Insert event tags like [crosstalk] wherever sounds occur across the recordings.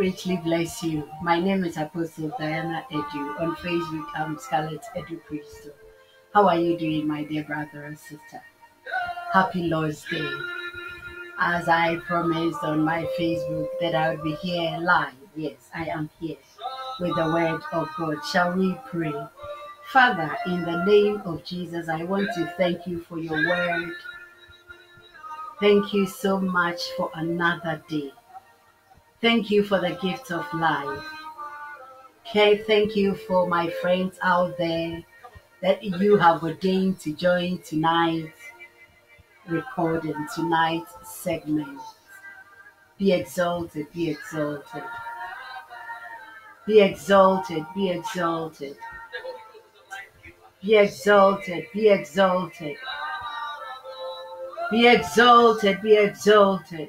richly bless you. My name is Apostle Diana Adu. On Facebook, I'm Scarlett Adu Christo. How are you doing, my dear brother and sister? Happy Lord's Day. As I promised on my Facebook that I would be here live, yes, I am here with the word of God. Shall we pray? Father, in the name of Jesus, I want to thank you for your word. Thank you so much for another day. Thank you for the gift of life. Okay, thank you for my friends out there that you have ordained to join tonight's recording, tonight's segment. Be exalted, be exalted. Be exalted, be exalted. Be exalted, be exalted. Be exalted, be exalted.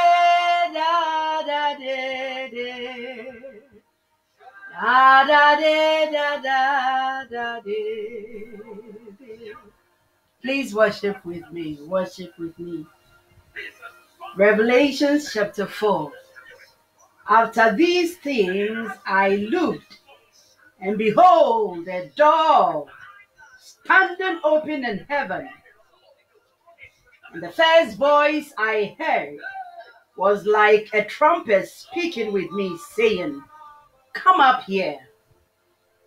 Da da de da da da de. Please worship with me. Worship with me. Revelations chapter 4. After these things I looked, and behold, a door standing open in heaven. And the first voice I heard was like a trumpet speaking with me, saying, Come up here,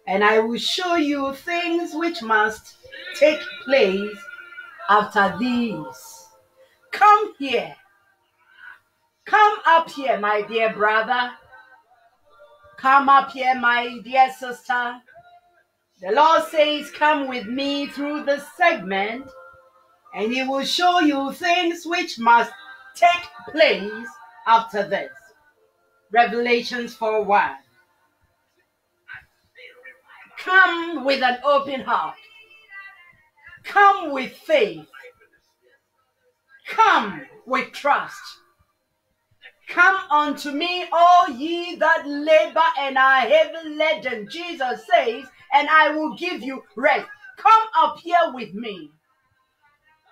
and I will show you things which must take place after these. Come here. Come up here, my dear brother. Come up here, my dear sister. The Lord says, Come with me through this segment, and He will show you things which must take place after this. Revelations 4 1. Come with an open heart. Come with faith. Come with trust. Come unto me, all ye that labor and are heavy laden, Jesus says, and I will give you rest. Come up here with me,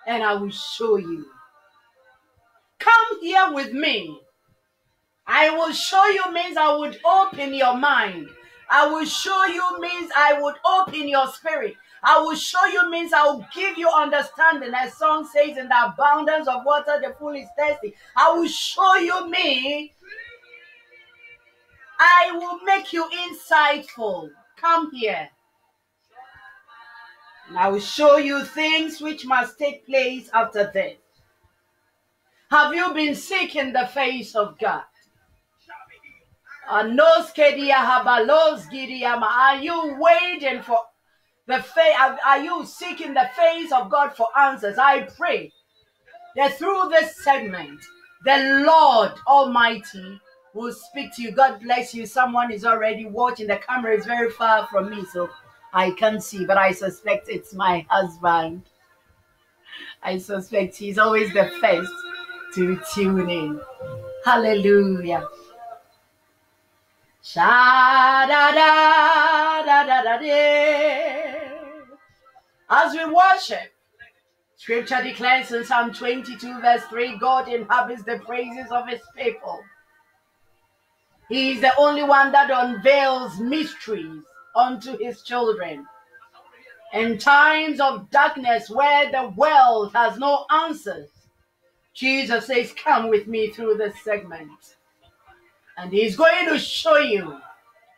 and I will show you. Come here with me. I will show you means I would open your mind. I will show you means I would open your spirit. I will show you means I will give you understanding. As song says, in the abundance of water, the fool is thirsty. I will show you me. I will make you insightful. Come here. And I will show you things which must take place after this. Have you been seeking the face of God? Are you waiting for the face? Are you seeking the face of God for answers? I pray that through this segment, the Lord Almighty will speak to you. God bless you. Someone is already watching. The camera is very far from me, so I can't see, but I suspect it's my husband. I suspect he's always the first to tune in. Hallelujah. Da da da da da. As we worship, Scripture declares in Psalm 22, verse 3 God inhabits the praises of his people. He is the only one that unveils mysteries unto his children. In times of darkness where the world has no answers, Jesus says, Come with me through this segment. And he's going to show you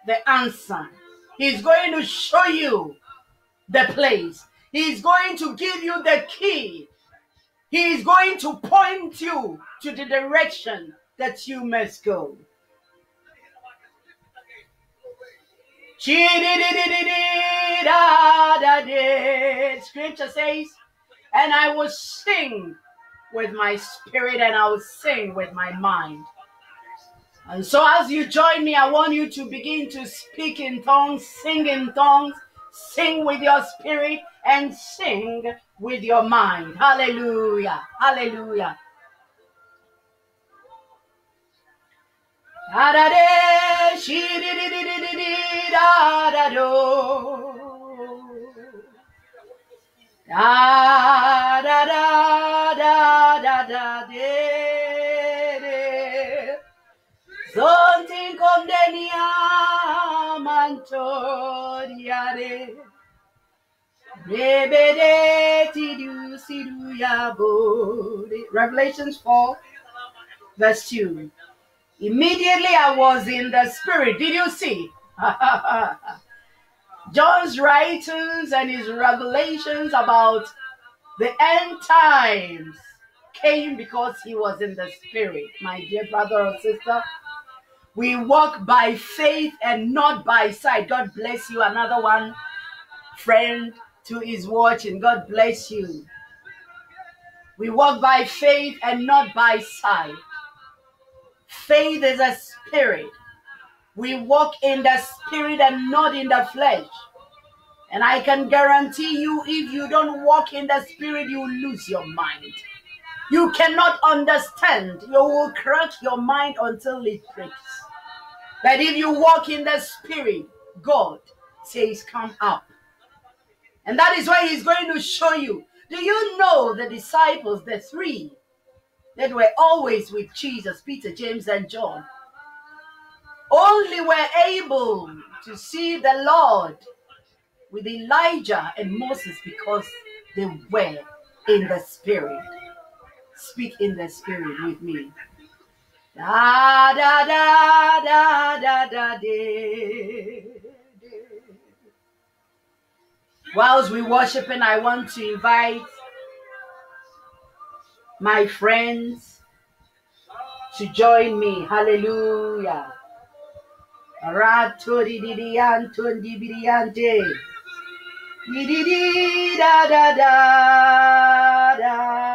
the answer. He's going to show you the place. He's going to give you the key. He's going to point you to the direction that you must go. Scripture says, and I will sing with my spirit and I will sing with my mind. And so, as you join me, I want you to begin to speak in tongues, sing in tongues, sing with your spirit, and sing with your mind. Hallelujah. Hallelujah. Da-da-de, shi-di-di-di-di-di-di, da-da-do. Da da da da da da de yabo. Revelations 4, verse 2. Immediately I was in the spirit. Did you see? [laughs] John's writings and his revelations about the end times came because he was in the spirit. My dear brother or sister, we walk by faith and not by sight. God bless you. Another one friend to is watching. God bless you. We walk by faith and not by sight. Faith is a spirit. We walk in the spirit and not in the flesh. And I can guarantee you, if you don't walk in the spirit, you lose your mind. You cannot understand. You will crack your mind until it breaks. But if you walk in the spirit, God says, Come up. And that is why He's going to show you. Do you know the disciples, the three that were always with Jesus, Peter, James, and John? only were able to see the Lord with Elijah and Moses because they were in the spirit. Speak in the spirit with me. Da da da da da da de. Whilst we worshiping, I want to invite my friends to join me. Hallelujah. Ratori di di anton di biriante. Di di di da da da da. Da da da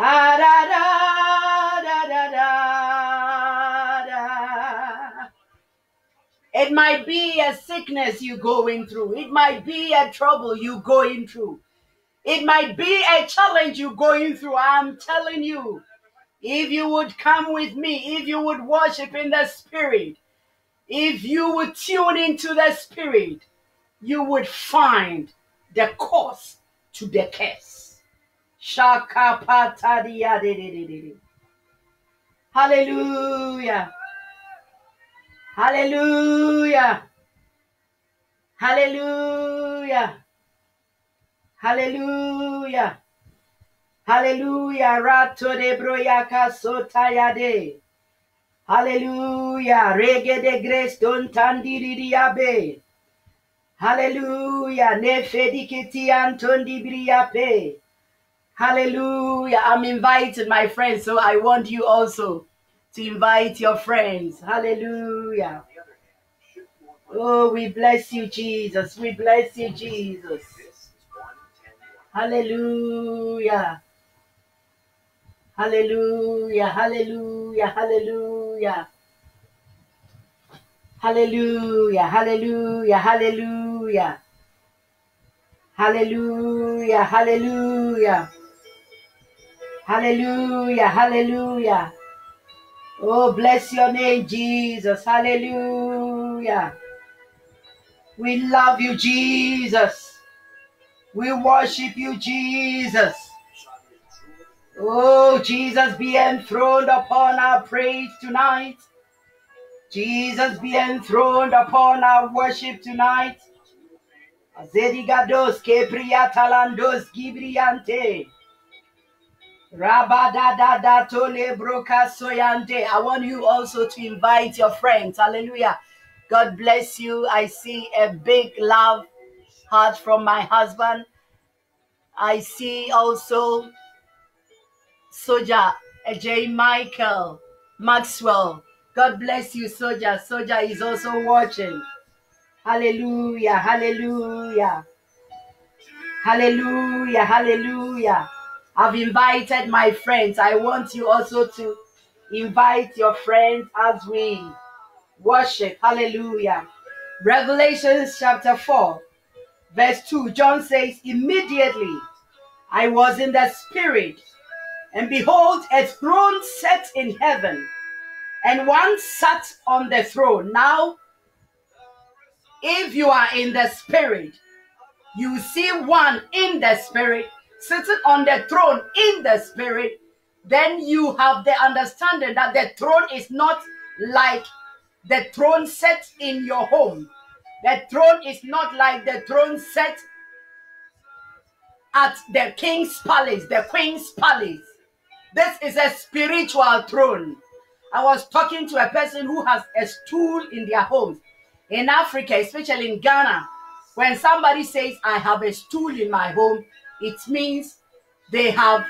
Da da da da da da da. It might be a sickness you're going through. It might be a trouble you're going through. It might be a challenge you're going through. I'm telling you, if you would come with me, if you would worship in the spirit, if you would tune into the spirit, you would find the cause to the curse. Hallelujah. Hallelujah. Hallelujah. Hallelujah. Hallelujah. Rato de broyaka sotayade. Hallelujah. Rege de grace don tandiriabe. Hallelujah. Nefedikiti antondi briape. Hallelujah. I'm invited, my friends, so I want you also to invite your friends. Hallelujah. Oh, we bless you, Jesus. We bless you, Jesus. Hallelujah. Hallelujah. Hallelujah. Hallelujah. Hallelujah. Hallelujah. Hallelujah. Hallelujah. Hallelujah. Hallelujah. Hallelujah. Oh, bless your name, Jesus. Hallelujah. We love you, Jesus. We worship you, Jesus. Oh, Jesus, be enthroned upon our praise tonight. Jesus, be enthroned upon our worship tonight. Zedigados gibriante. I want you also to invite your friends. Hallelujah. God bless you. I see a big love heart from my husband. I see also Soja, J. Michael, Maxwell. God bless you, Soja. Soja is also watching. Hallelujah, hallelujah. Hallelujah, hallelujah. I've invited my friends. I want you also to invite your friends as we worship. Hallelujah. Revelations chapter 4, verse 2. John says, Immediately I was in the spirit, and behold, a throne set in heaven, and one sat on the throne. Now, if you are in the spirit, you see one in the spirit sitting on the throne in the spirit, then you have the understanding that the throne is not like the throne set in your home. The throne is not like the throne set at the king's palace, the queen's palace. This is a spiritual throne. I was talking to a person who has a stool in their home. In Africa, especially in Ghana, when somebody says, I have a stool in my home, it means they have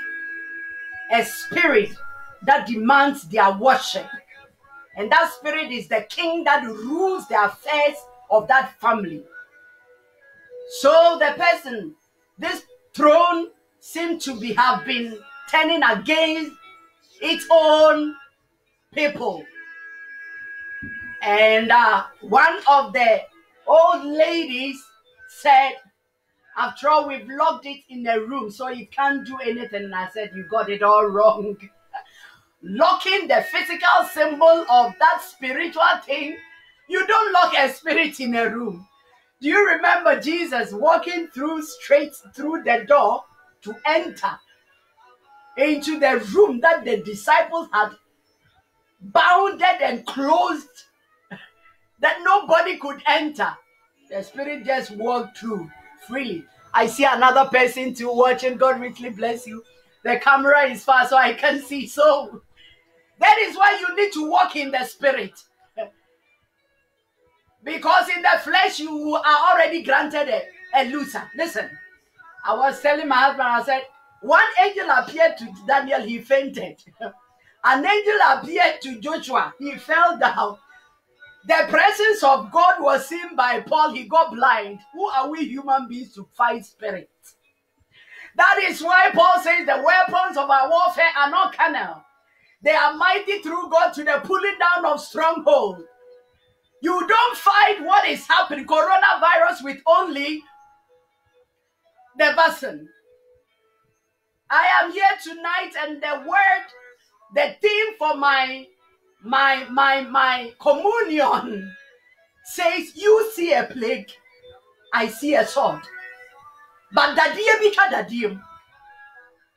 a spirit that demands their worship. And that spirit is the king that rules the affairs of that family. So the person, this throne seemed to be have been turning against its own people. And uh, one of the old ladies said, after all, we've locked it in a room so it can't do anything. And I said, You got it all wrong. [laughs] Locking the physical symbol of that spiritual thing, you don't lock a spirit in a room. Do you remember Jesus walking through straight through the door to enter into the room that the disciples had bounded and closed [laughs] that nobody could enter? The spirit just walked through freely. I see another person too watching. God richly bless you. The camera is far, so I can see. So that is why you need to walk in the spirit. Because in the flesh, you are already granted a, a loser. Listen, I was telling my husband, I said, one angel appeared to Daniel, he fainted. [laughs] An angel appeared to Joshua, he fell down. The presence of God was seen by Paul. He got blind. Who are we human beings to fight spirit? That is why Paul says the weapons of our warfare are not carnal. They are mighty through God to the pulling down of strongholds. You don't fight what is happening, coronavirus, with only the person. I am here tonight, and the word, the theme for my my my my communion says you see a plague i see a sword. But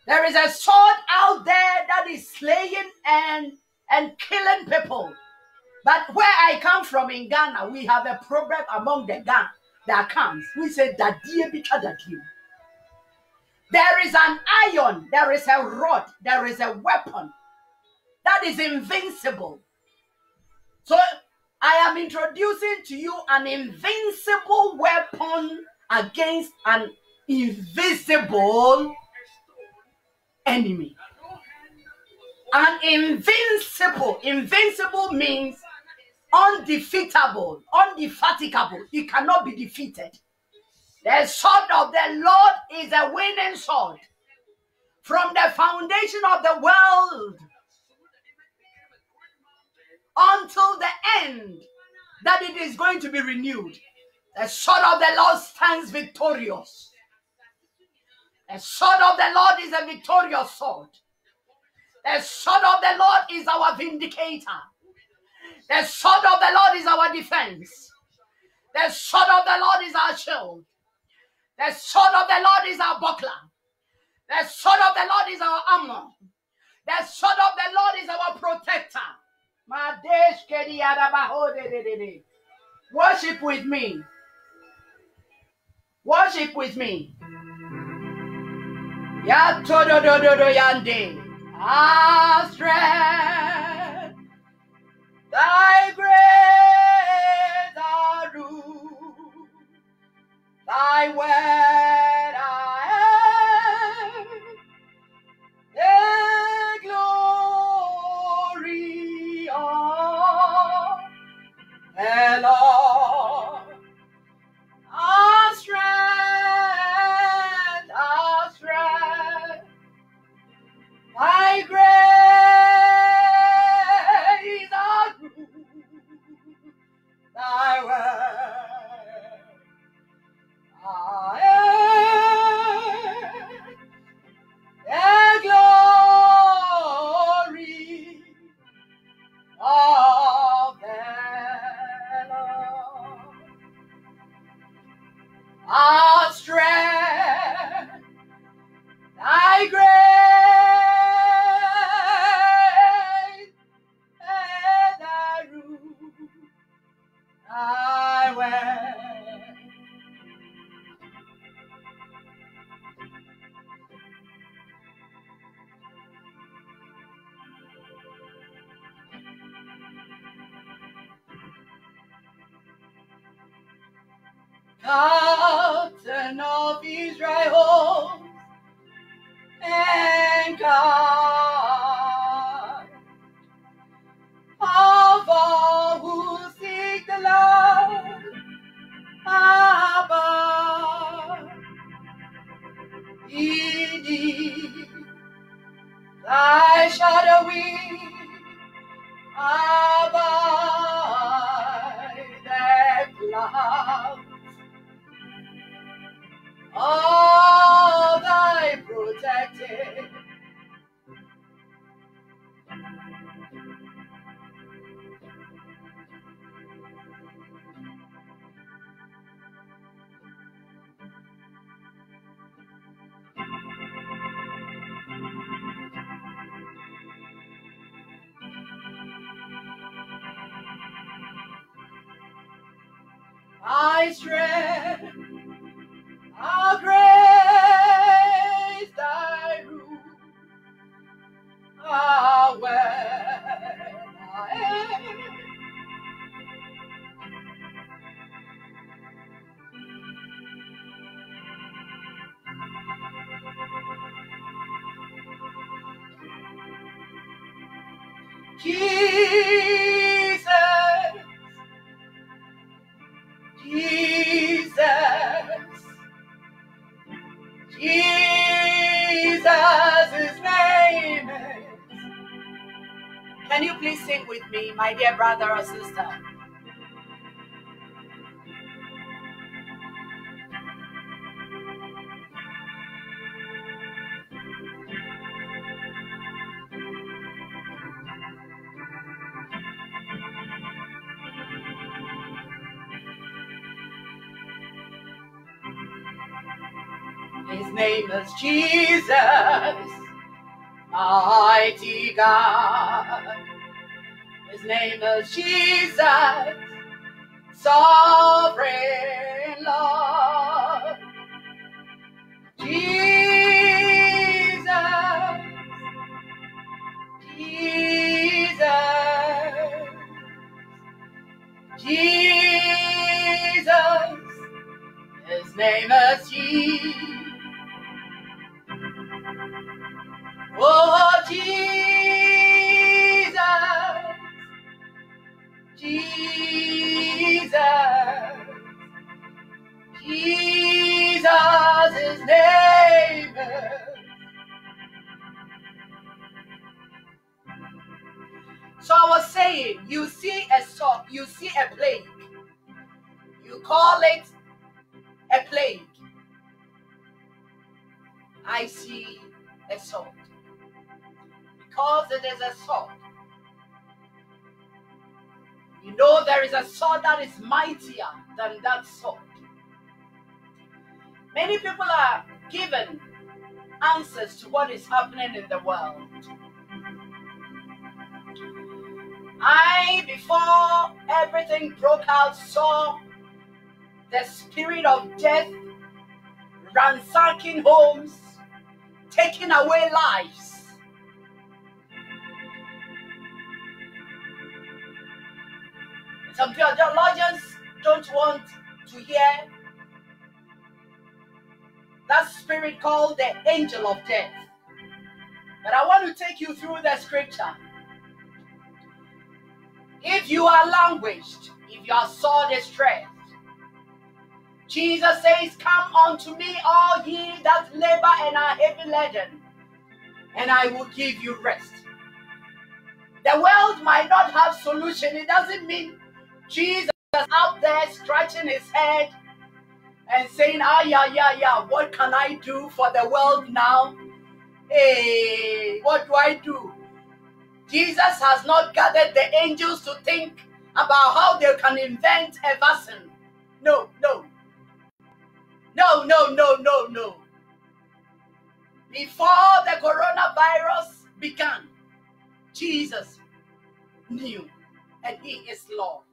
there is a sword out there that is slaying and and killing people. But where i come from in ghana we have a proverb among the ghana that comes we say there is an iron there is a rod there is a weapon that is invincible. So I am introducing to you an invincible weapon against an invisible enemy. An invincible, invincible means undefeatable, undefatigable. It cannot be defeated. The sword of the Lord is a winning sword. From the foundation of the world, until the end that it is going to be renewed. The sword of the Lord stands victorious. The sword of the Lord is a victorious sword. The sword of the Lord is our vindicator. The sword of the Lord is our defense. The sword of the Lord is our shield. The sword of the Lord is our buckler. The sword of the Lord is our armor. The sword of the Lord is our protector. Worship with me. Worship with me. Ya todo do do do yande. Our ah, strength. Thy grace our rule. Thy word the Lord. Can you please sing with me, my dear brother or sister? His name is Jesus, mighty God. Name is Jesus, sovereign Lord. Jesus, Jesus, Jesus. His name is Jesus. Oh, Jesus, Jesus, is. So I was saying, you see a sword, you see a plague, you call it a plague. I see a sword. Because it is a sword, You know there is a sword that is mightier than that sword. Many people are given answers to what is happening in the world. I, before everything broke out, saw the spirit of death ransacking homes, taking away lives. Some theologians don't want to hear that spirit called the angel of death. But I want to take you through the scripture. If you are languished, if you are sore distressed, Jesus says, Come unto me, all ye that labor and are heavy laden, and I will give you rest. The world might not have solution. It doesn't mean Jesus is out there scratching his head and saying, Ah, yeah, yeah, yeah, what can I do for the world now? Hey, what do I do? Jesus has not gathered the angels to think about how they can invent a vaccine. No, no. No, no, no, no, no. Before the coronavirus began, Jesus knew, and He is Lord.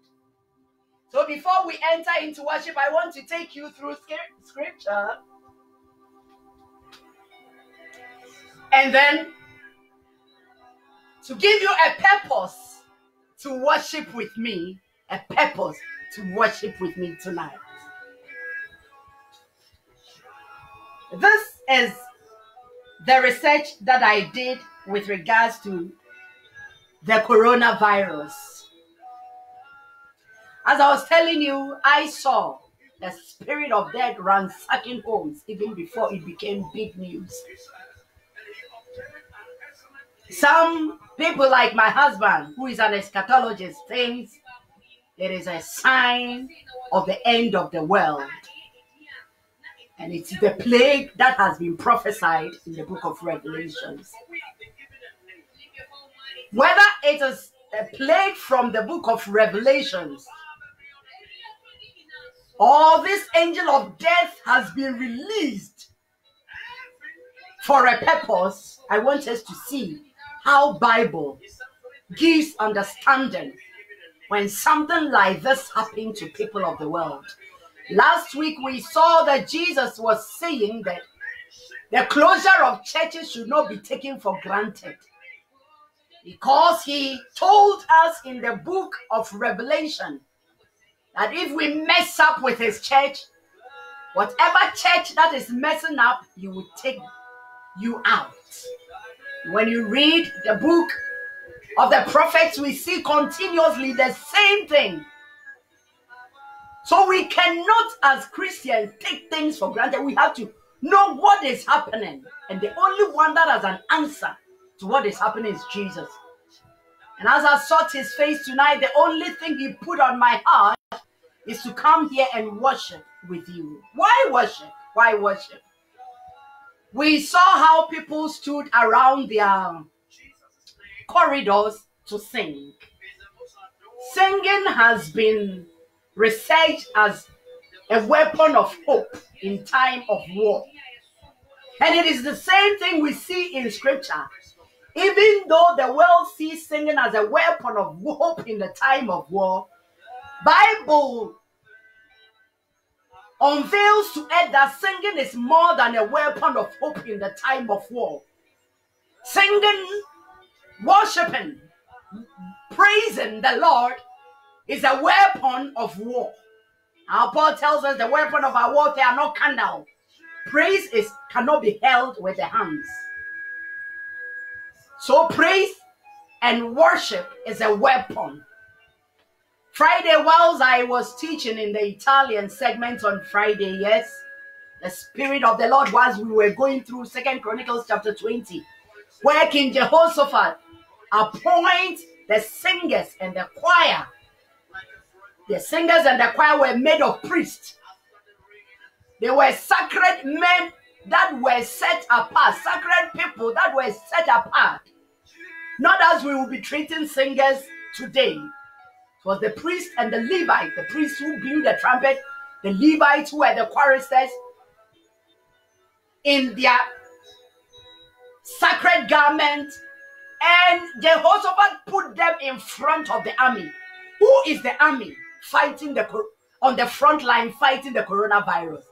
So before we enter into worship, I want to take you through scripture. And then to give you a purpose to worship with me, a purpose to worship with me tonight. This is the research that I did with regards to the coronavirus. As I was telling you, I saw the spirit of death ransacking homes even before it became big news. Some people, like my husband, who is an eschatologist, thinks it is a sign of the end of the world. And it's the plague that has been prophesied in the book of Revelations. Whether it is a plague from the book of Revelations or this angel of death has been released for a purpose, I want us to see how Bible gives understanding when something like this happened to people of the world. Last week we saw that Jesus was saying that the closure of churches should not be taken for granted. Because he told us in the book of Revelation that if we mess up with his church, whatever church that is messing up, he will take you out. When you read the book of the prophets, we see continuously the same thing. So we cannot, as Christians, take things for granted. We have to know what is happening. And the only one that has an answer to what is happening is Jesus. And as I sought his face tonight, the only thing he put on my heart is to come here and worship with you. Why worship? Why worship? We saw how people stood around their corridors to sing. Singing has been researched as a weapon of hope in time of war. And it is the same thing we see in scripture. Even though the world sees singing as a weapon of hope in the time of war, Bible unveils to us that singing is more than a weapon of hope in the time of war. Singing, worshiping, praising the Lord is a weapon of war. Our Paul tells us the weapon of our warfare are not carnal. Praise is cannot be held with the hands. So praise and worship is a weapon. Friday, whilst I was teaching in the Italian segment on Friday, yes, the Spirit of the Lord, was we were going through Second Chronicles chapter 20, where King Jehoshaphat appoint the singers and the choir. The singers and the choir were made of priests. They were sacred men that were set apart, sacred people that were set apart. Not as we will be treating singers today. It was the priest and the Levite, the priest who blew the trumpet, the Levites who were the choristers in their sacred garment, and Jehoshaphat put them in front of the army. Who is the army fighting the on the front line fighting the coronavirus?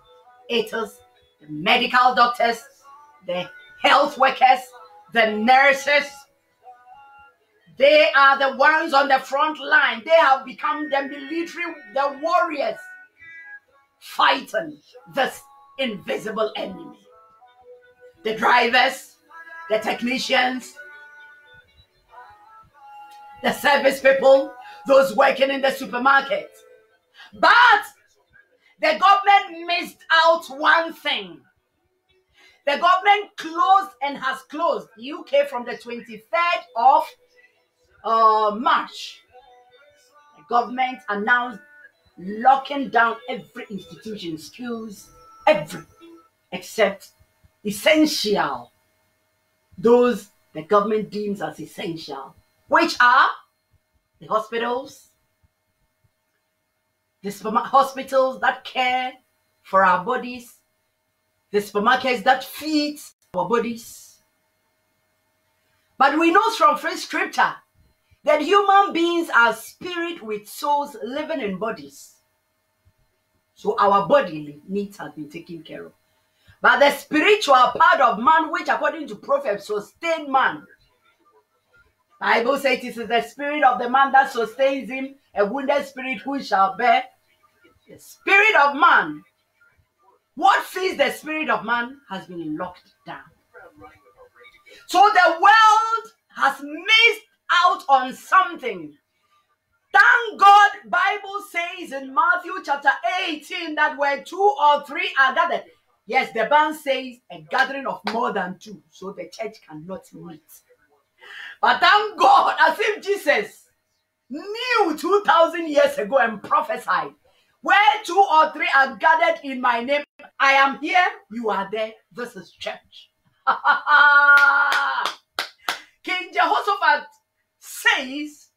It is the medical doctors, the health workers, the nurses. They are the ones on the front line. They have become the military, the warriors fighting this invisible enemy. The drivers, the technicians, the service people, those working in the supermarket. But the government missed out one thing. The government closed and has closed the UK from the 23rd of uh, March. The government announced locking down every institution, schools, every, except essential. Those the government deems as essential, which are the hospitals, the hospitals that care for our bodies, the supermarkets that feed our bodies. But we know from first scripture that human beings are spirit with souls living in bodies. So our bodily needs have been taken care of. But the spiritual part of man, which according to Proverbs sustain man. Bible says it is the spirit of the man that sustains him, a wounded spirit who shall bear. The spirit of man what feeds the spirit of man has been locked down. So the world has missed out on something. Thank God, Bible says in Matthew chapter 18 that where two or three are gathered. Yes, the band says a gathering of more than two, so the church cannot meet. But thank God, as if Jesus knew 2,000 years ago and prophesied where two or three are gathered in my name, I am here, you are there. This is church. [laughs] King Jehoshaphat says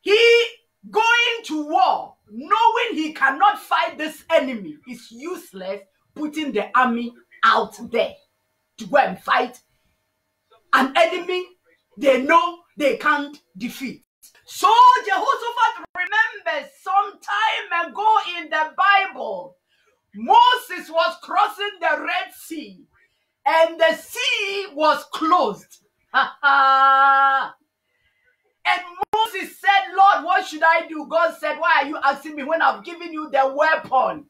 he going to war, knowing he cannot fight this enemy, is useless, putting the army out there to go and fight an enemy they know they can't defeat. So Jehoshaphat remembers some time ago in the Bible, Moses was crossing the Red Sea and the sea was closed. [laughs] and Moses said, Lord, what should I do? God said, Why are you asking me when I've given you the weapon?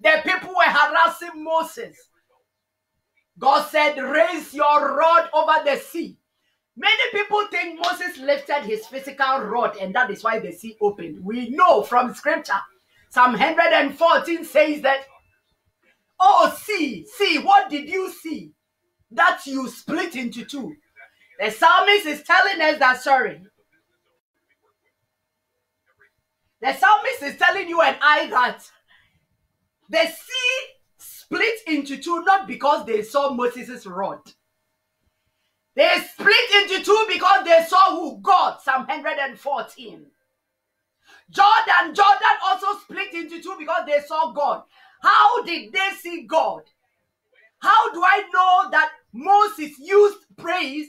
The people were harassing Moses. God said, Raise your rod over the sea. Many people think Moses lifted his physical rod and that is why the sea opened. We know from scripture. Psalm 114 says that, Oh, see, see, what did you see? That you split into two. The psalmist is telling us that, sorry. The psalmist is telling you and I that the sea split into two not because they saw Moses' rod they split into two because they saw who? God. Psalm 114. Jordan, Jordan also split into two because they saw God. How did they see God? How do I know that Moses used praise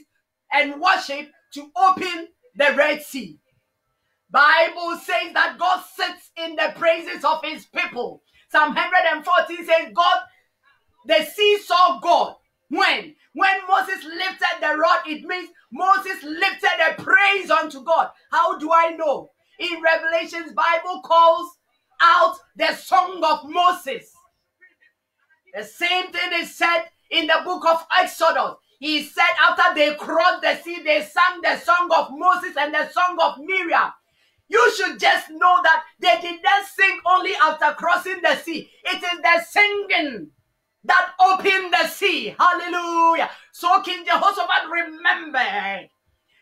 and worship to open the Red Sea? Bible says that God sits in the praises of his people. Psalm 114 says God, the sea saw God. When? When Moses lifted the rod, it means Moses lifted a praise unto God. How do I know? In Revelations, Bible calls out the song of Moses. The same thing is said in the book of Exodus. He said after they crossed the sea, they sang the song of Moses and the song of Miriam. You should just know that they did not sing only after crossing the sea. It is the singing that opened the sea. Hallelujah. So King Jehoshaphat remembered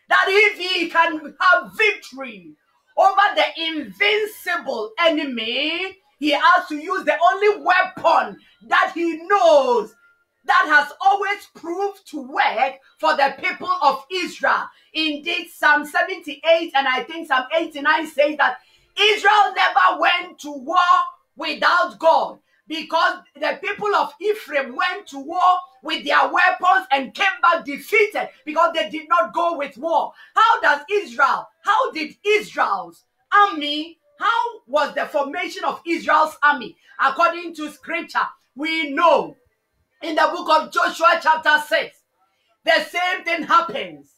that if he can have victory over the invincible enemy, he has to use the only weapon that he knows that has always proved to work for the people of Israel. Indeed, Psalm 78 and I think Psalm 89 says that Israel never went to war without God because the people of Ephraim went to war with their weapons and came back defeated because they did not go with war. How does Israel, how did Israel's army, how was the formation of Israel's army? According to scripture, we know in the book of Joshua, chapter 6, the same thing happens.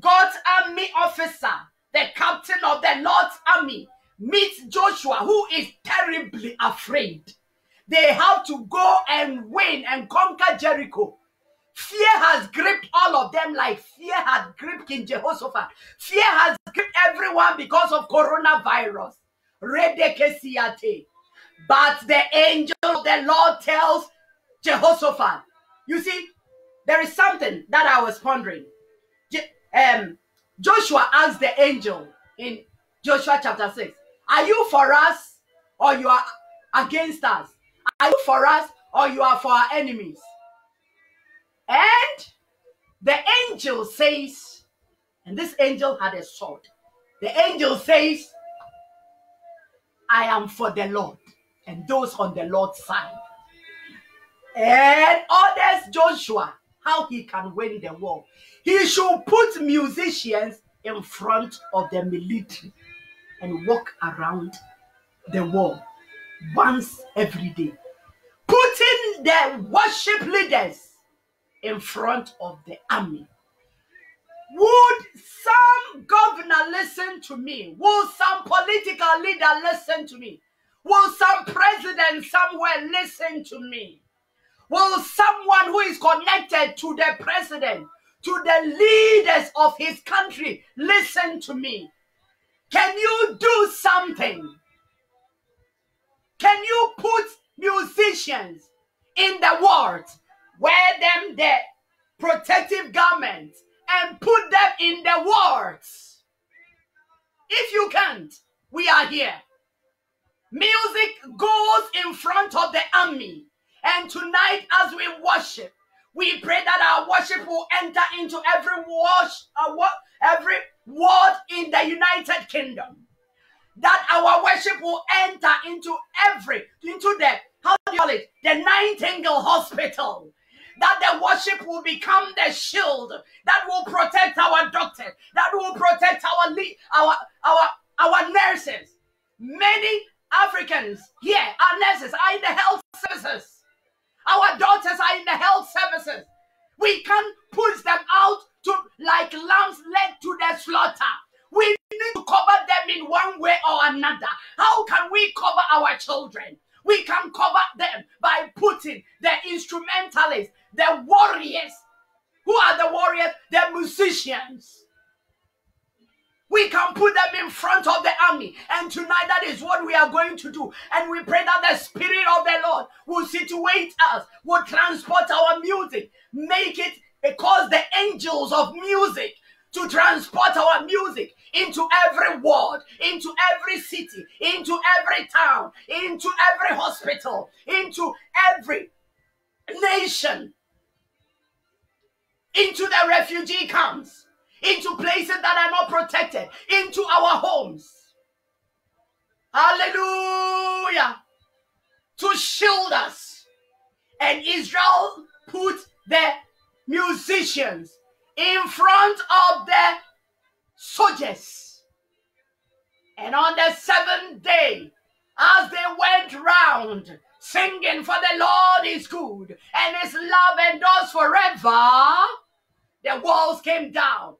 God's army officer, the captain of the Lord's army, meets Joshua, who is terribly afraid. They have to go and win and conquer Jericho. Fear has gripped all of them like fear had gripped King Jehoshaphat. Fear has gripped everyone because of coronavirus. But the angel of the Lord tells Jehoshaphat, you see, there is something that I was pondering. Je- um, Joshua asked the angel in Joshua chapter 6, Are you for us or you are against us? Are you for us or you are for our enemies? And the angel says, and this angel had a sword. The angel says, I am for the Lord and those on the Lord's side. And others Joshua how he can win the war. He should put musicians in front of the military and walk around the wall once every day putting the worship leaders in front of the army. Would some governor listen to me? Will some political leader listen to me? Will some president somewhere listen to me? Will someone who is connected to the president, to the leaders of his country, listen to me? Can you do something? Can you put musicians in the world, wear them the protective garments and put them in the wards. If you can't, we are here. Music goes in front of the army. And tonight, as we worship, we pray that our worship will enter into every wash, uh, every ward in the United Kingdom that our worship will enter into every, into the, how do you call it, the Nightingale Hospital. That the worship will become the shield that will protect our doctors, that will protect our our our our nurses. Many Africans here are nurses, are in the health services. Our daughters are in the health services. We can't push them out to like lambs led to the slaughter. We need to cover them in one way or another. How can we cover our children? We can cover them by putting the instrumentalists, the warriors. Who are the warriors? The musicians. We can put them in front of the army. And tonight, that is what we are going to do. And we pray that the Spirit of the Lord will situate us, will transport our music, make it because the angels of music to transport our music into every ward, into every city, into every town, into every hospital, into every nation, into the refugee camps, into places that are not protected, into our homes. Hallelujah. To shield us. And Israel put the musicians in front of the soldiers. And on the seventh day, as they went round singing, For the Lord is good, and his love endures forever, the walls came down.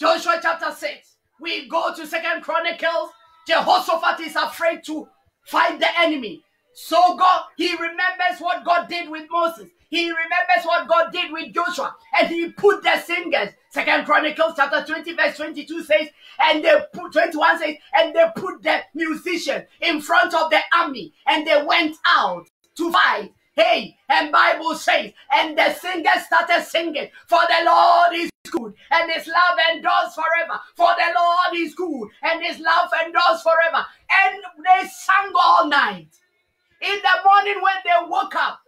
Joshua chapter 6. We go to Second Chronicles. Jehoshaphat is afraid to fight the enemy. So God, he remembers what God did with Moses. He remembers what God did with Joshua, and he put the singers. Second Chronicles chapter 20, verse 22 says, and they put 21 says, and they put the musician in front of the army, and they went out to fight. Hey, and Bible says, and the singers started singing, for the Lord is good, and his love endures forever. For the Lord is good, and his love endures forever. And they sang all night. In the morning when they woke up,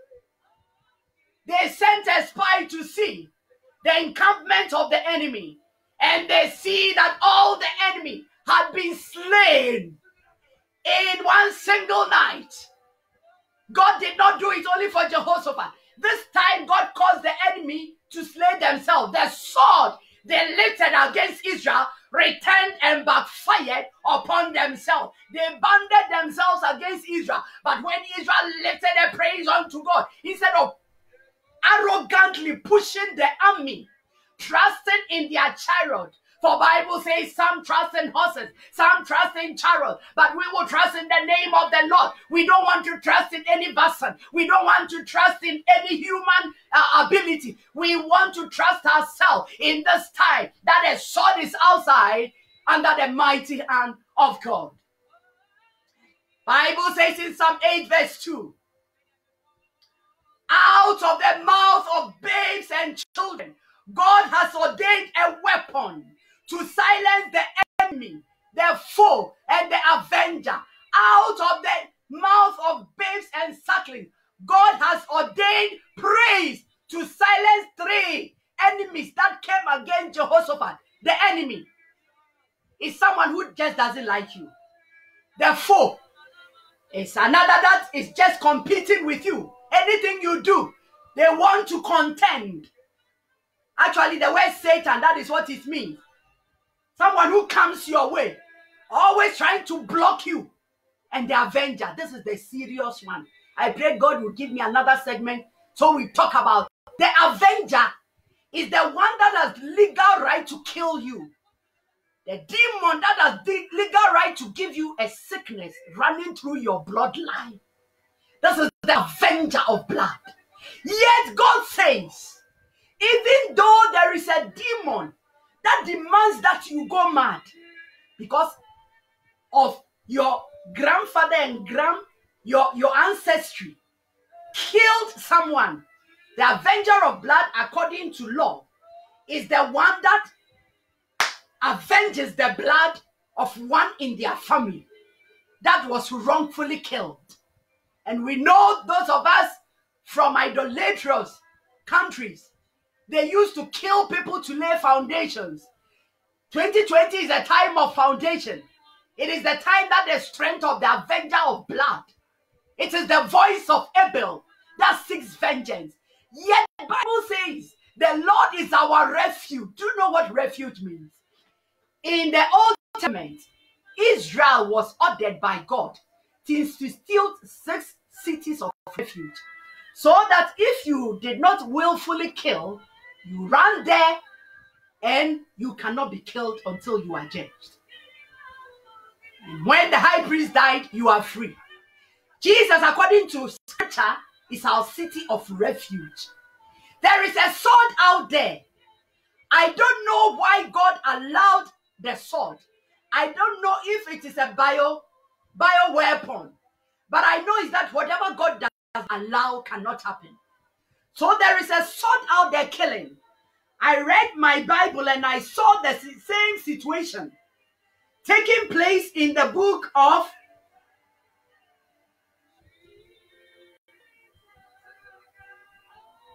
they sent a spy to see the encampment of the enemy, and they see that all the enemy had been slain in one single night. God did not do it only for Jehoshaphat. This time, God caused the enemy to slay themselves. The sword they lifted against Israel returned and backfired upon themselves. They banded themselves against Israel. But when Israel lifted a praise unto God, instead of oh, arrogantly pushing the army, trusting in their chariot, for Bible says some trust in horses, some trust in chariots, but we will trust in the name of the Lord. We don't want to trust in any person. We don't want to trust in any human uh, ability. We want to trust ourselves in this time that a sword is outside under the mighty hand of God. Bible says in Psalm 8 verse 2, out of the mouth of babes and children, God has ordained a weapon to silence the enemy, the foe, and the avenger out of the mouth of babes and sucklings. God has ordained praise to silence three enemies that came against Jehoshaphat. The enemy is someone who just doesn't like you. The foe is another that is just competing with you. Anything you do, they want to contend. Actually, the word Satan, that is what it means. Someone who comes your way, always trying to block you. And the avenger, this is the serious one. I pray God will give me another segment so we talk about the avenger is the one that has legal right to kill you. The demon that has the legal right to give you a sickness running through your bloodline. This is the avenger of blood. Yet God says, even though there is a demon that demands that you go mad because of your grandfather and grand your your ancestry killed someone. The avenger of blood according to law is the one that avenges the blood of one in their family that was wrongfully killed. And we know those of us from idolatrous countries they used to kill people to lay foundations. 2020 is a time of foundation. It is the time that the strength of the avenger of blood. It is the voice of Abel that seeks vengeance. Yet the Bible says the Lord is our refuge. Do you know what refuge means? In the Old Testament, Israel was ordered by God to steal six cities of refuge. So that if you did not willfully kill, you run there and you cannot be killed until you are judged. And when the high priest died, you are free. Jesus, according to scripture, is our city of refuge. There is a sword out there. I don't know why God allowed the sword. I don't know if it is a bio bio weapon, but I know is that whatever God does allow cannot happen. So there is a sword out there killing. I read my Bible and I saw the same situation taking place in the book of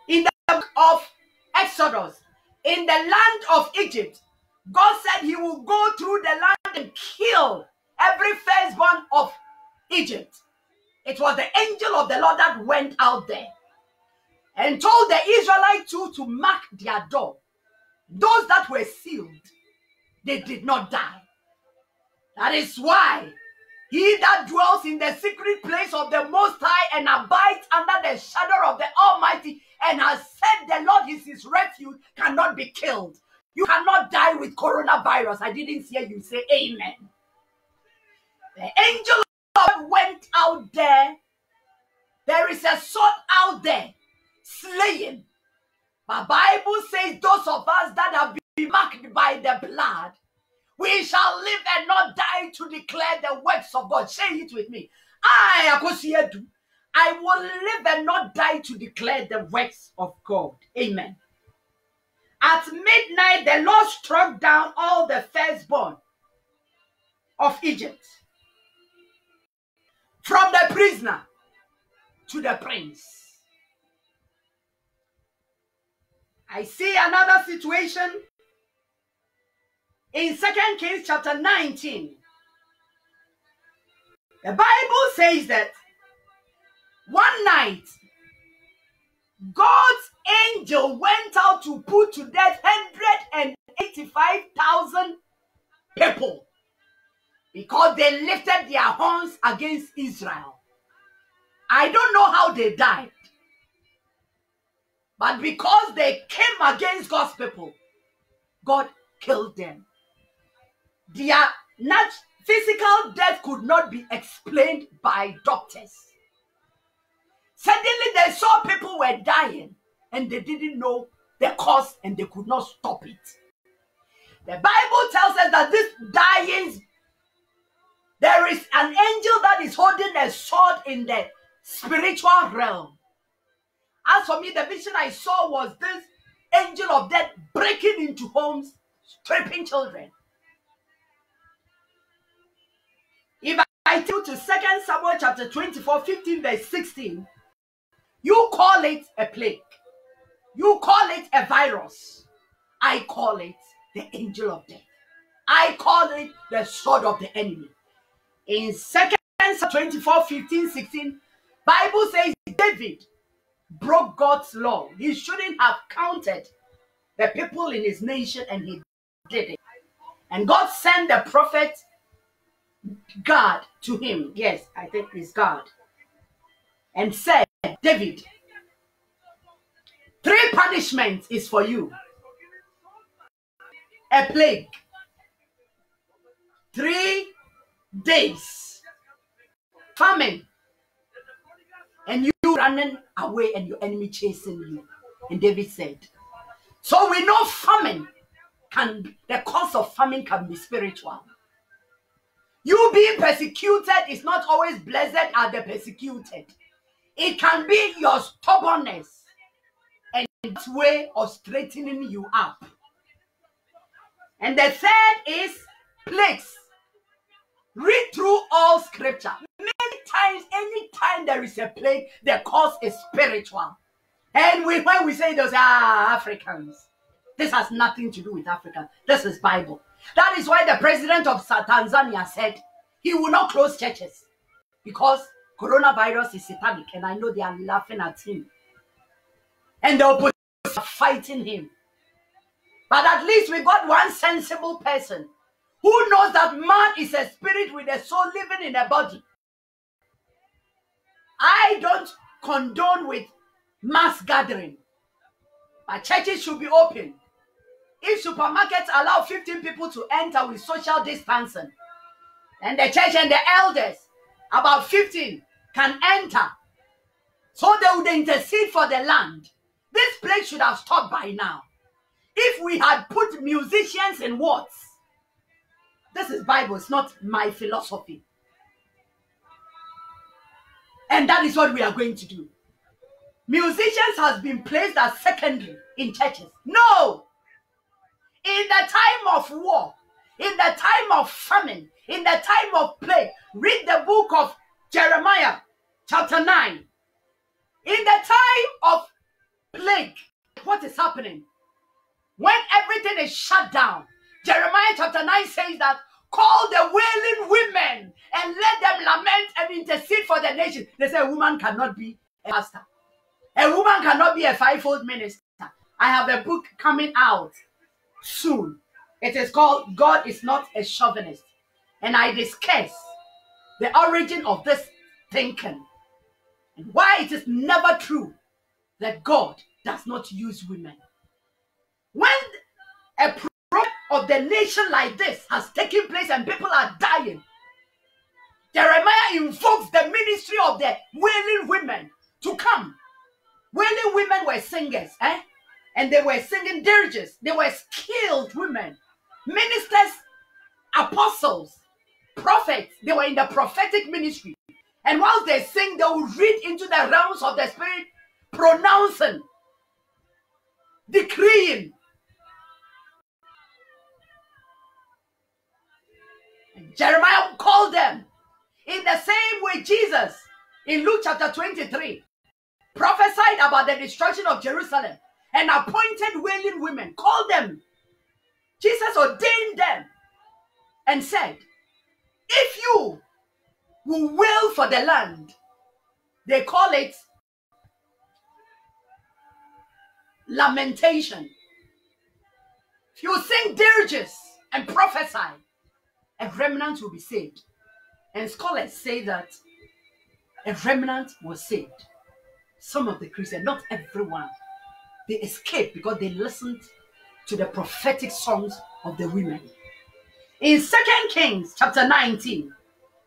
in the book of Exodus in the land of Egypt. God said he will go through the land and kill every firstborn of Egypt. It was the angel of the Lord that went out there and told the Israelites too to mark their door. Those that were sealed, they did not die. That is why he that dwells in the secret place of the Most High and abides under the shadow of the Almighty and has said the Lord is his refuge cannot be killed. You cannot die with coronavirus. I didn't hear you say amen. The angel of God went out there. There is a sword out there slaying. But Bible says those of us that have been marked by the blood, we shall live and not die to declare the works of God. Say it with me. I, Akosiedu, I will live and not die to declare the works of God. Amen. At midnight, the Lord struck down all the firstborn of Egypt, from the prisoner to the prince. I see another situation in Second Kings chapter 19. The Bible says that one night God's angel went out to put to death 185,000 people because they lifted their horns against Israel. I don't know how they died, but because they came against God's people, God killed them. Their not physical death could not be explained by doctors. Suddenly, they saw people were dying and they didn't know the cause and they could not stop it. The Bible tells us that this dying, there is an angel that is holding a sword in the spiritual realm. As for me, the vision I saw was this angel of death breaking into homes, stripping children. If I take to 2 Samuel chapter 24, 15, verse 16, you call it a plague. You call it a virus. I call it the angel of death. I call it the sword of the enemy. In 2 Samuel 24, 15, 16, Bible says David broke God's law. He shouldn't have counted the people in his nation and he did it. And Gad sent the prophet Gad to him. Yes, I think it's God. And said, David, three punishments is for you a plague, three days, famine, and you running away and your enemy chasing you. And David said, So we know famine can, the cause of famine can be spiritual. You being persecuted is not always blessed at the persecuted. It can be your stubbornness and its way of straightening you up. And the third is plagues. Read through all scripture. Many times, anytime there is a plague, the cause is spiritual. And we, when we say those ah, Africans, this has nothing to do with Africa. This is Bible. That is why the president of Tanzania said he will not close churches because coronavirus is satanic, and I know they are laughing at him. And the opposition are fighting him. But at least we got one sensible person who knows that man is a spirit with a soul living in a body. I don't condone with mass gathering, but churches should be open. If supermarkets allow 15 people to enter with social distancing, and the church and the elders, about 15, can enter, so they would intercede for the land, this place should have stopped by now. If we had put musicians in wards, this is Bible, it's not my philosophy. And that is what we are going to do. Musicians has been placed as secondary in churches. No! In the time of war, in the time of famine, in the time of plague, read the book of Jeremiah, chapter 9. In the time of plague, what is happening? When everything is shut down, Jeremiah chapter 9 says that call the wailing women and let them lament and intercede for the nation. They say a woman cannot be a pastor. A woman cannot be a fivefold minister. I have a book coming out soon. It is called God is Not a Chauvinist. And I discuss the origin of this thinking and why it is never true that God does not use women. When a of the nation like this has taken place and people are dying, Jeremiah invokes the ministry of the wailing women to come. Wailing women were singers, eh? And they were singing dirges. They were skilled women, ministers, apostles, prophets. They were in the prophetic ministry. And whilst they sing, they will read into the realms of the spirit, pronouncing, decreeing. Jeremiah called them in the same way Jesus in Luke chapter 23 prophesied about the destruction of Jerusalem and appointed wailing women, called them. Jesus ordained them and said, If you will wail for the land, they call it lamentation. If you sing dirges and prophesy, a remnant will be saved. And scholars say that a remnant was saved. Some of the Christians, not everyone, they escaped because they listened to the prophetic songs of the women. In Second Kings chapter 19,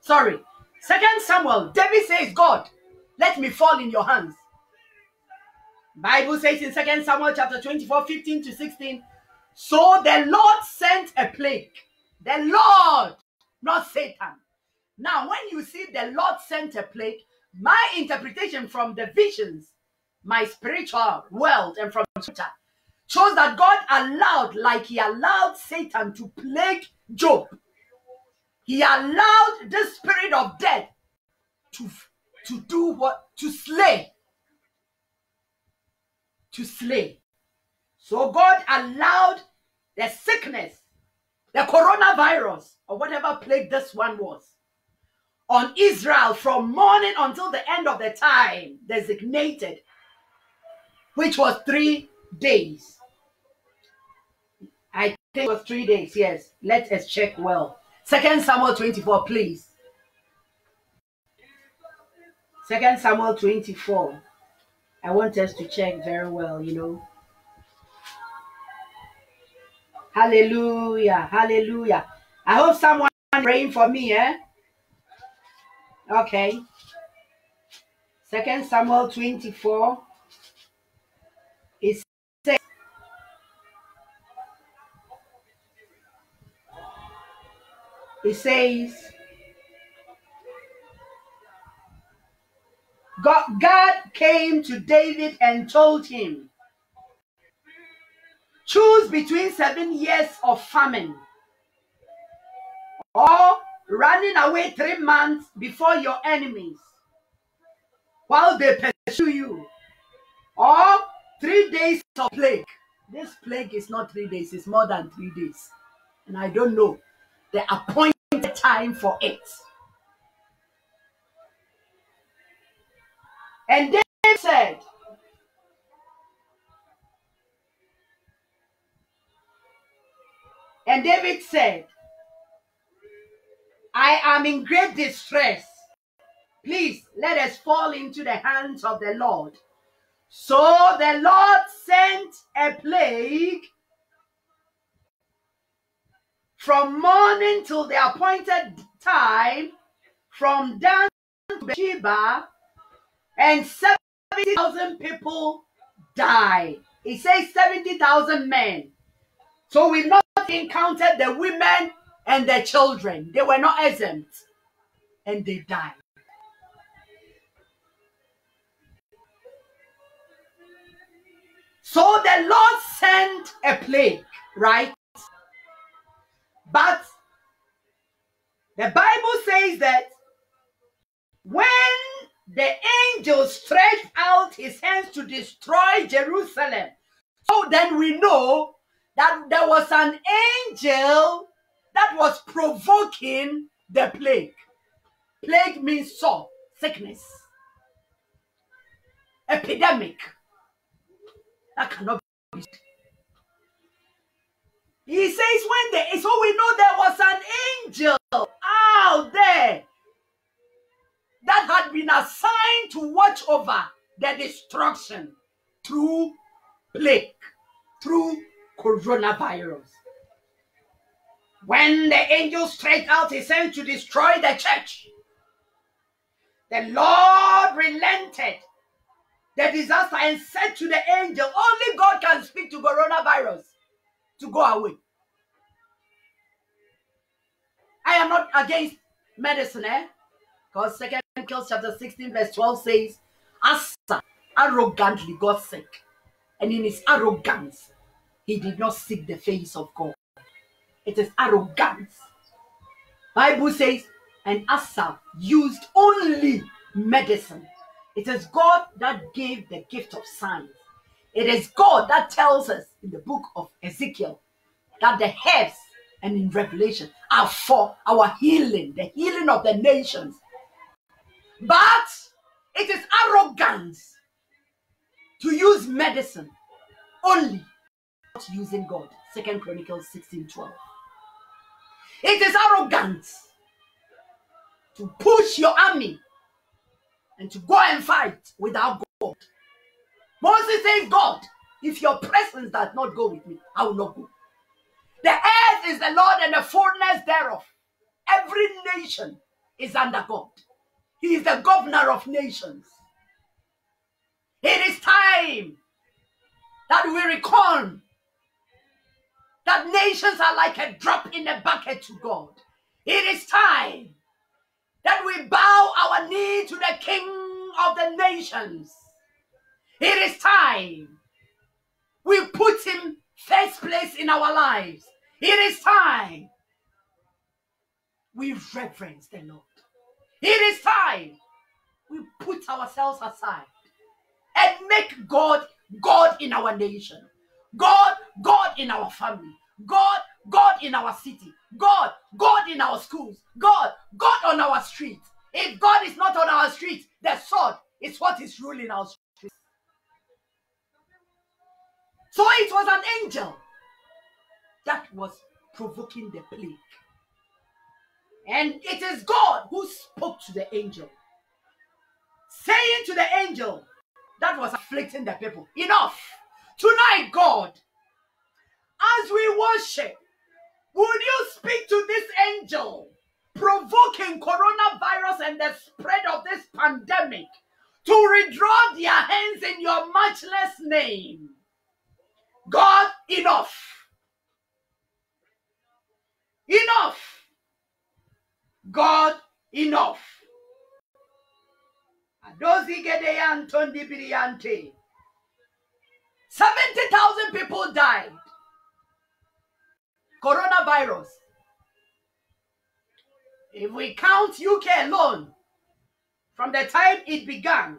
sorry, Second Samuel, David says, God, let me fall in your hands. Bible says in Second Samuel chapter 24, 15 to 16, so the Lord sent a plague. The Lord, not Satan. Now, when you see the Lord sent a plague, my interpretation from the visions, my spiritual world, and from Scripture shows that God allowed, like He allowed Satan to plague Job. He allowed the spirit of death to, to do what? To slay. To slay. So God allowed the sickness, the coronavirus, or whatever plague this one was, on Israel from morning until the end of the time designated, which was three days. I think it was three days, yes. Let us check well. Second Samuel 24, please. Second Samuel 24. I want us to check very well, you know. Hallelujah. Hallelujah. I hope someone praying for me, eh? Okay. Second Samuel 24. It says, it says God, God came to David and told him, Choose between seven years of famine or running away three months before your enemies while they pursue you, or three days of plague. This plague is not three days, it's more than three days. And I don't know the appointed time for it. And David said, And David said, I am in great distress. Please let us fall into the hands of the Lord. So the Lord sent a plague from morning till the appointed time, from Dan to Beersheba, and 70,000 people died. He says 70,000 men. So we've encountered the women and the children. They were not exempt. And they died. So the Lord sent a plague, right? But the Bible says that when the angel stretched out his hands to destroy Jerusalem, so then we know that there was an angel that was provoking the plague. Plague means sore, sickness, epidemic. That cannot be. He says, when the so we know there was an angel out there that had been assigned to watch over the destruction through plague, through coronavirus. When the angel stretched out his hand to destroy the church, the Lord relented the disaster and said to the angel, Only God can speak to coronavirus to go away. I am not against medicine, eh? Because Second Kings chapter 16, verse 12 says, Asa arrogantly got sick, and in his arrogance, he did not seek the face of God. It is arrogance. Bible says, and Asa used only medicine. It is God that gave the gift of science. It is God that tells us in the book of Ezekiel that the herbs and in Revelation are for our healing, the healing of the nations. But it is arrogance to use medicine only, not using God. Second Chronicles 16 12. It is arrogance to push your army and to go and fight without God. Moses says, God, if your presence does not go with me, I will not go. The earth is the Lord and the fullness thereof. Every nation is under God. He is the governor of nations. It is time that we recall that nations are like a drop in a bucket to God. It is time that we bow our knee to the King of the nations. It is time we put him first place in our lives. It is time we reverence the Lord. It is time we put ourselves aside and make God God in our nation, God, God in our family, God, God in our city, God, God in our schools, God, God on our streets. If God is not on our streets, the sword is what is ruling our streets. So it was an angel that was provoking the plague. And it is God who spoke to the angel, saying to the angel that was afflicting the people, Enough! Tonight, God, as we worship, would you speak to this angel provoking coronavirus and the spread of this pandemic to withdraw their hands in your matchless name? God, enough. Enough. God, enough. Adozi Gedeyan Tondi Biriante. 70,000 people died. Coronavirus. If we count UK alone, from the time it began,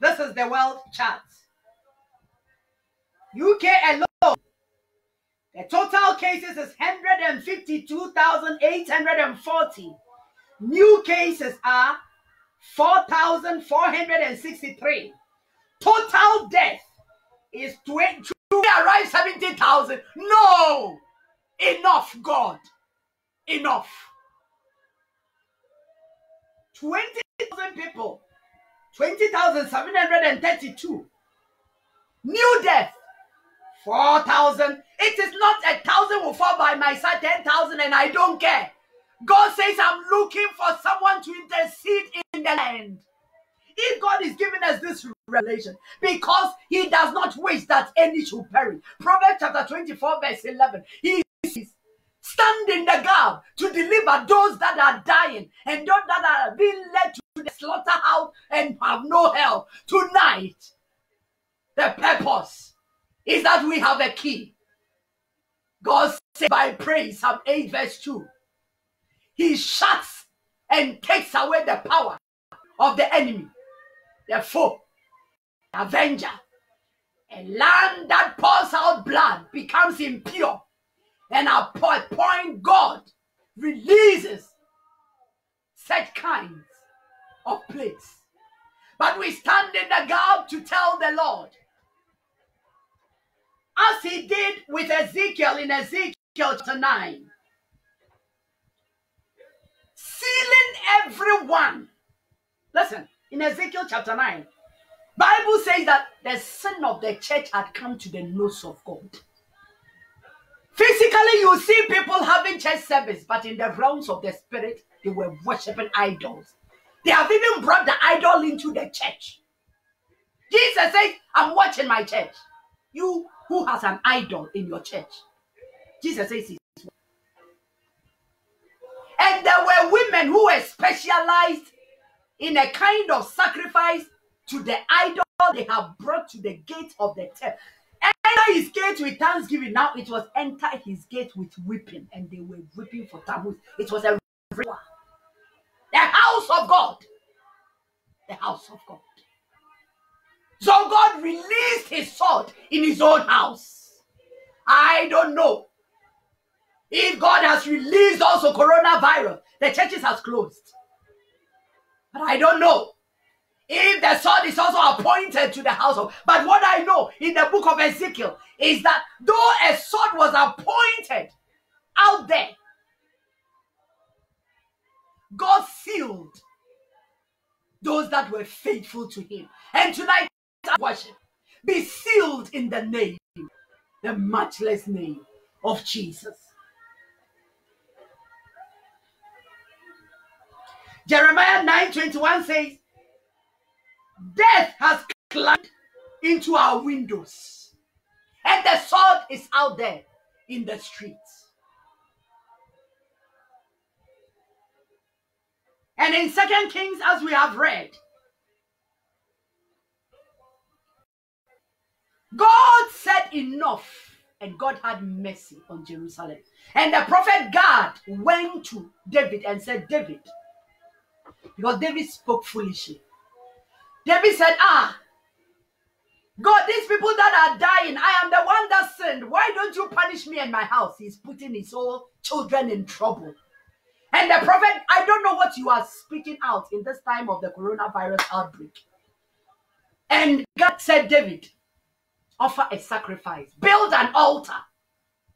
this is the world chart. UK alone, the total cases is 152,840. New cases are 4,463. Total death is 20, arrive 70,000. No! Enough, God. Enough. 20,000 people. 20,732. New death. 4,000. It is not a thousand will fall by my side, 10,000, and I don't care. God says, I'm looking for someone to intercede in the land. If God is giving us this revelation, because He does not wish that any should perish. Proverbs chapter 24, verse 11. He Stand in the gap to deliver those that are dying and those that are being led to the slaughterhouse and have no help. Tonight, the purpose is that we have a key. God said by praise, Psalm 8, verse 2. He shuts and takes away the power of the enemy, the foe, the avenger. A land that pours out blood becomes impure, and at point God releases such kinds of plagues. But we stand in the gap to tell the Lord, as he did with Ezekiel in Ezekiel chapter 9, sealing everyone. Listen, in Ezekiel chapter 9, Bible says that the sin of the church had come to the nose of God. Physically, you see people having church service, but in the realms of the spirit, they were worshiping idols. They have even brought the idol into the church. Jesus says, I'm watching my church. You who has an idol in your church. Jesus says and there were women who were specialized in a kind of sacrifice to the idol they have brought to the gate of the temple. Enter his gate with thanksgiving. Now it was enter his gate with weeping, and they were weeping for Tammuz. It was a ritual. The house of God. The house of God. So God released his sword in his own house. I don't know. If God has released also coronavirus, the churches has closed. But I don't know. If the sword is also appointed to the house of, but what I know in the book of Ezekiel is that though a sword was appointed out there, God sealed those that were faithful to Him. And tonight, worship be sealed in the name, the matchless name of Jesus. Jeremiah 9:21 says, Death has climbed into our windows, and the sword is out there in the streets. And in Second Kings, as we have read, God said enough, and God had mercy on Jerusalem. And the prophet Gad went to David and said, David, because David spoke foolishly. David said, Ah, God, these people that are dying, I am the one that sinned. Why don't you punish me and my house? He's putting his whole children in trouble. And the prophet, I don't know what you are speaking out in this time of the coronavirus outbreak. And God said, David, offer a sacrifice, build an altar,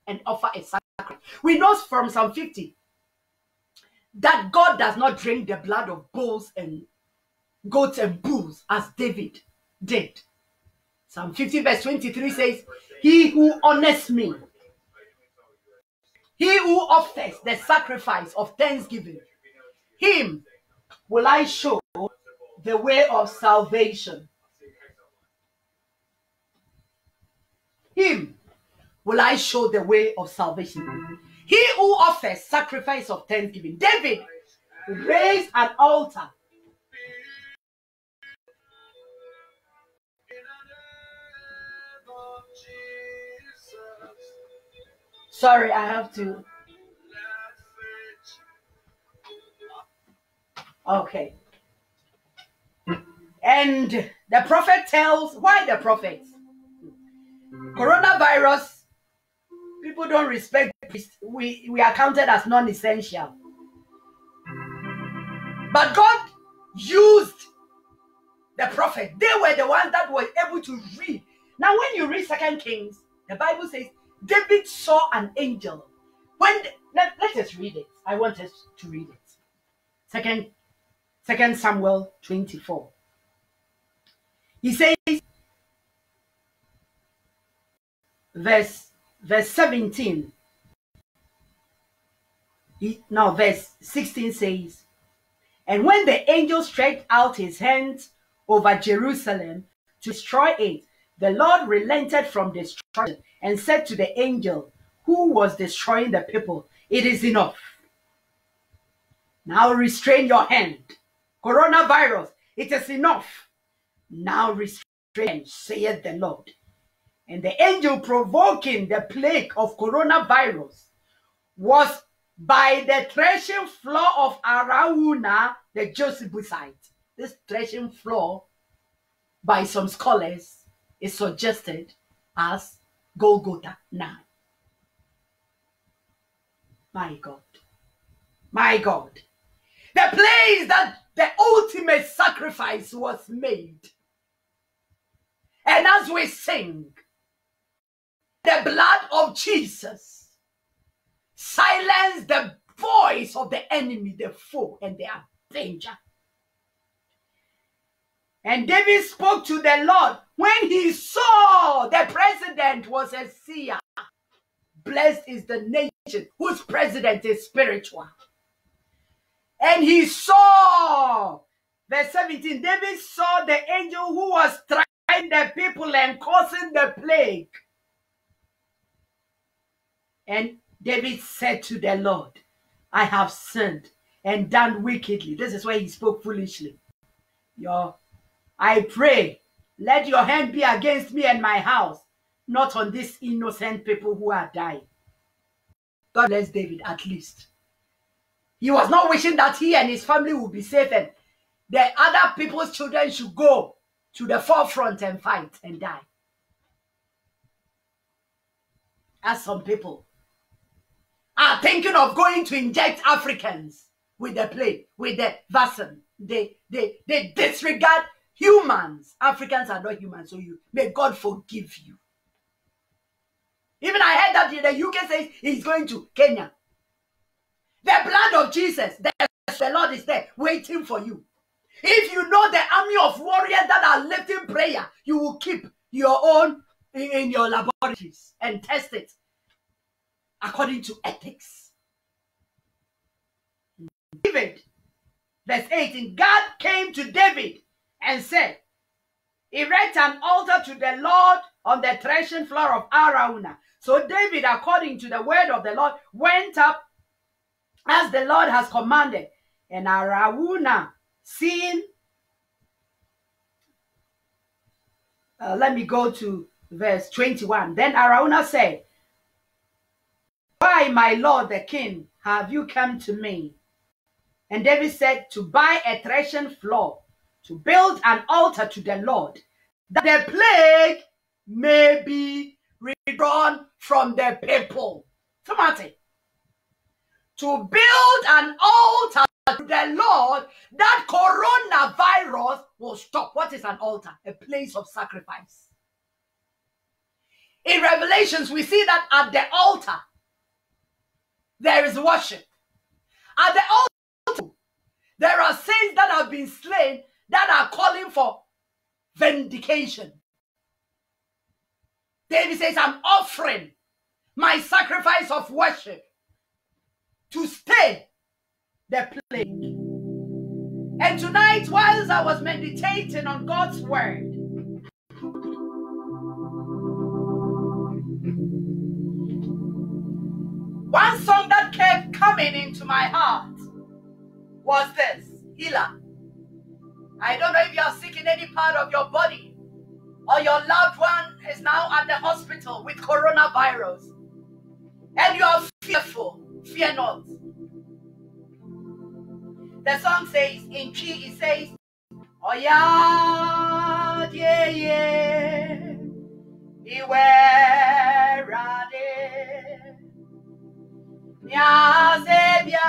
and offer a sacrifice. We know from Psalm 50 that God does not drink the blood of bulls and goats and bulls as David did. Psalm 50, verse 23 says, He who honors me, he who offers the sacrifice of thanksgiving, him will I show the way of salvation. Him will I show the way of salvation. He who offers sacrifice of thanksgiving. David raised an altar. Sorry, I have to. Okay. And the prophet tells why the prophet? Coronavirus people don't respect we we are counted as non-essential but god used the prophet they were the ones that were able to read now when you read second kings the bible says david saw an angel. When let, let us read it. I want us to read it. Second second samuel 24 he says verse verse 17. now, verse 16 says, And when the angel stretched out his hands over Jerusalem to destroy it, the Lord relented from destruction and said to the angel who was destroying the people, It is enough. Now restrain your hand. Coronavirus, it is enough. Now restrain, saith the Lord. And the angel provoking the plague of coronavirus was by the threshing floor of Araunah, the Jebusite. This threshing floor, by some scholars, is suggested as Golgotha now. My God. My God. The place that the ultimate sacrifice was made. And as we sing, the blood of Jesus silence the voice of the enemy, the foe, and their danger. And David spoke to the Lord when he saw the president was a seer. Blessed is the nation whose president is spiritual. And he saw, verse 17, David saw the angel who was trying the people and causing the plague. And David said to the Lord, I have sinned and done wickedly. This is why he spoke foolishly. Your, I pray, let your hand be against me and my house, not on these innocent people who are dying. God bless David at least. He was not wishing that he and his family would be safe and the other people's children should go to the forefront and fight and die. As some people are thinking of going to inject Africans with the plague, with the vaccine. They, they, they disregard humans. Africans are not humans, so you may God forgive you. Even I heard that the UK says he's going to Kenya. The blood of Jesus, the, Lord is there waiting for you. If you know the army of warriors that are lifting prayer, you will keep your own in, in your laboratories and test it according to ethics. David, verse 18 God came to David and said, Erect an altar to the Lord on the threshing floor of Araunah. So David, according to the word of the Lord, went up as the Lord has commanded. And Araunah, seeing, uh, let me go to verse 21. Then Araunah said, Why, my lord the king, have you come to me? And David said, To buy a threshing floor, to build an altar to the Lord, that the plague may be withdrawn from the people. Tomati. To build an altar to the Lord, that coronavirus will stop. What is an altar? A place of sacrifice. In Revelations, we see that at the altar, there is worship. At the altar, there are saints that have been slain that are calling for vindication. David says, I'm offering my sacrifice of worship to stay the plague. And tonight, whilst I was meditating on God's word, one song that kept coming into my heart was this Healer. I don't know if you are sick in any part of your body or your loved one is now at the hospital with coronavirus and you are fearful. Fear not. The song says in Twi, it says, Oh yeah, yeah, yeah, beware, sebia,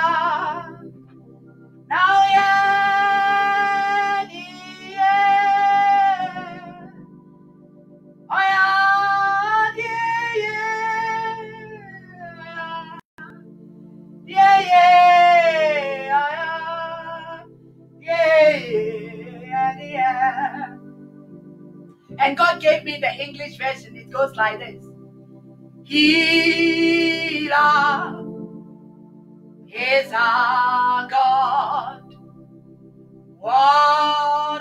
now yeah, And God gave me the English version. It goes like this. Healer is our God. What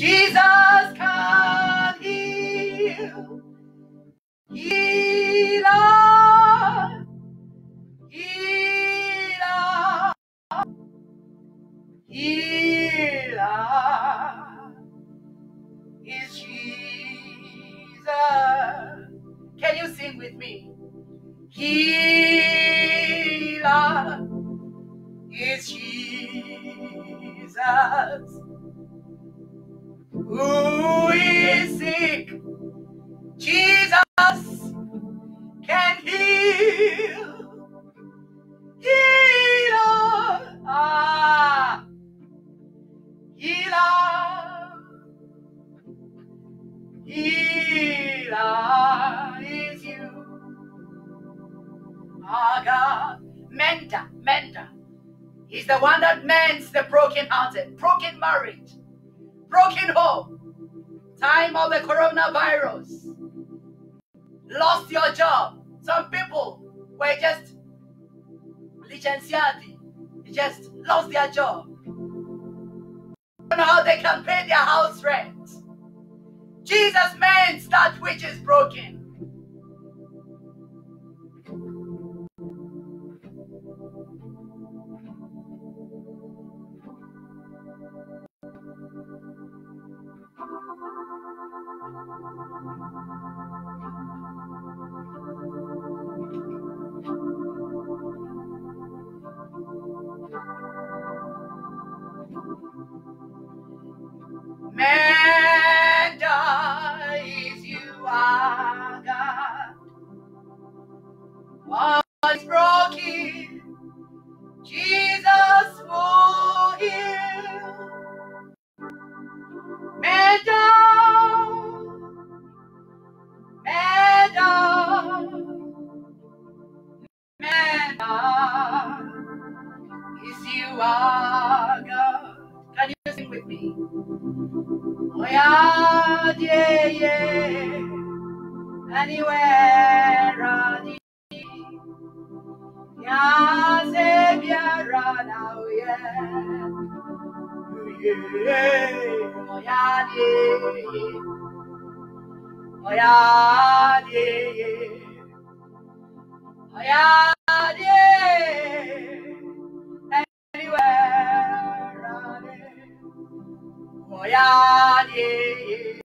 Jesus can heal. Healer, healer, healer is Jesus. Can you sing with me? Healer is Jesus. Who is sick? Jesus can heal. Healer. Ah. Healer. Healer is you. Our God. Mender. Mender. He's the one that mends the broken hearted, broken marriage, broken home. Time of the coronavirus. Lost your job. Some people were just licenciati. Just lost their job. Don't know how they can pay their house rent. Jesus mends that which is broken.